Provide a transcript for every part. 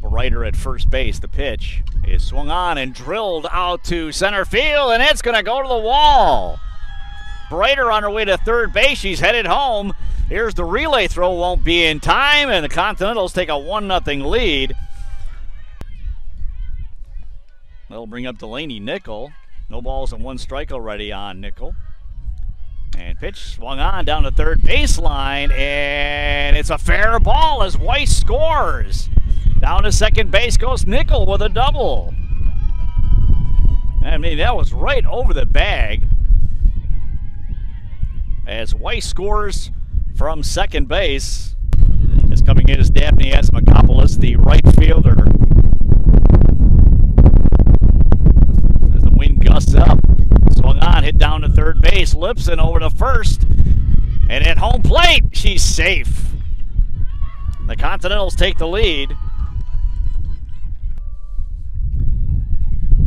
Brighter at first base. The pitch is swung on and drilled out to center field, and it's going to go to the wall. Brighter on her way to third base. She's headed home. Here's the relay throw, won't be in time, and the Continentals take a 1 0 lead. They'll bring up Delaney Nickel. No balls and one strike already on Nickel. And pitch swung on down the third baseline, and it's a fair ball as Weiss scores. Down to second base goes Nickel with a double. I mean, that was right over the bag. As Weiss scores from second base. Is coming in as Daphne Asimakopoulos, the right fielder. As the wind gusts up. Swung on, hit down to third base. Lipson over to first. And at home plate, she's safe. The Continentals take the lead.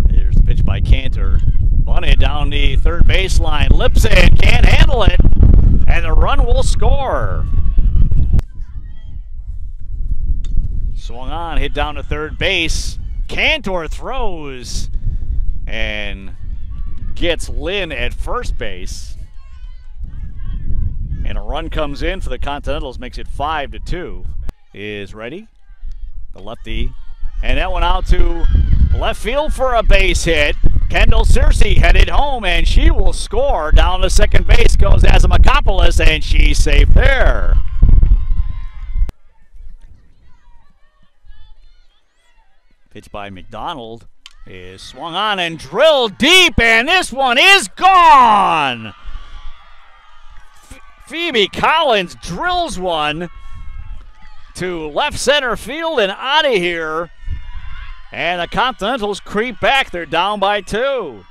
There's the pitch by Cantor. Bunny down the third baseline. Lipson can't handle it. And the run will score. Swung on, hit down to third base. Cantor throws and gets Lynn at first base. And a run comes in for the Continentals, makes it five to two. Is ready. The lefty. And that went out to left field for a base hit. Kendall Searcy headed home, and she will score. Down to second base goes Asimakopoulos, and she's safe there. Pitch by McDonald is swung on and drilled deep, and this one is gone. Phoebe Collins drills one to left center field and out of here. And the Continentals creep back. They're down by two.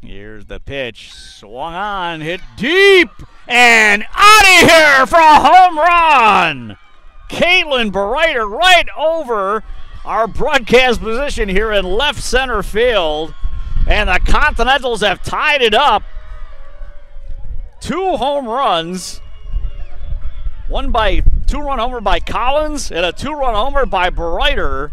Here's the pitch. Swung on, hit deep, and out of here for a home run. Caitlin Brighter right over our broadcast position here in left center field. And the Continentals have tied it up. Two home runs. One by two run homer by Collins and a two run homer by Brighter.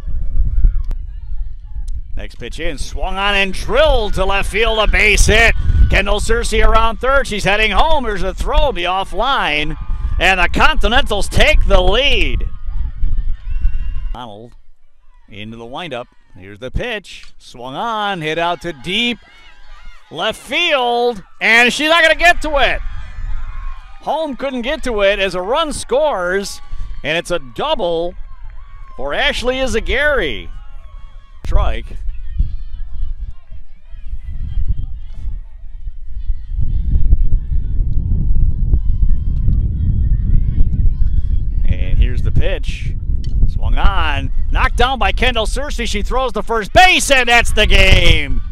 Next pitch in, swung on and drilled to left field, a base hit. Kendall Searcy around third. She's heading home. There's a throw, be offline. And the Continentals take the lead. Donald into the windup. Here's the pitch. Swung on, hit out to deep left field, and she's not going to get to it. Home couldn't get to it as a run scores, and it's a double for Ashley Izagari. Strike. And here's the pitch. Swung on, knocked down by Kendall Searcy. She throws the first base, and that's the game.